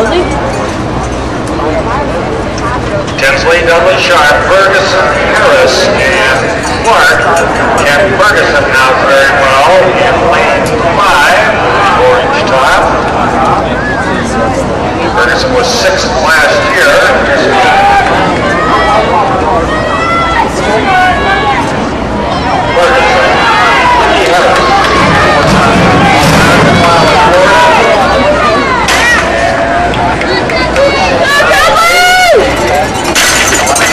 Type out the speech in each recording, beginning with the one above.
Tinsley, Dudley, Sharp, Ferguson, Harris, and Clark. Ken Ferguson now very well in lane five, orange top. Ferguson was sixth last year. Ferguson, Harris.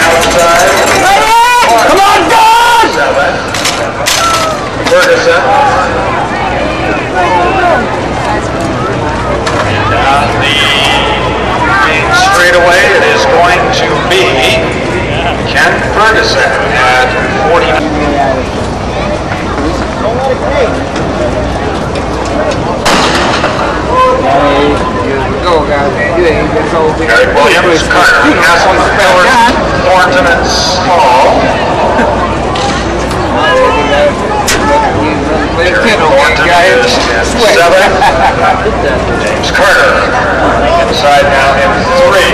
outside. Come on, God! Seven. Ferguson. And down the main straightaway, it is going to be Ken Ferguson at 40. Eric Williams, Carter, Castle, Miller, Thornton, and Small. Thornton is in seven. James Carter inside now in three.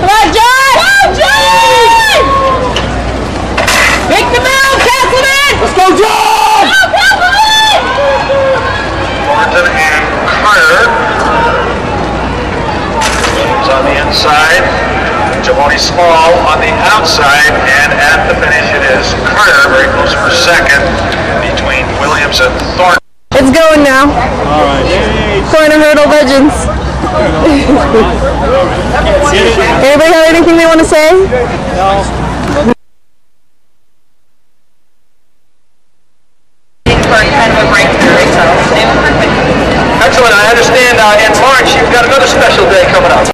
Come on, John! Go, John! Make the move, Castleman! Let's go, John! Go, Castleman! Thornton and Carter. Williams on the inside. Javoni Small on the outside. And at the finish, it is Carter very close for second between Williams and Thornton. It's going now. All right. Quarter hurdle legends. Anybody have anything they want to say? for kind of a breakthrough, so it was perfect. Excellent. I understand uh, in March you've got another special day coming up.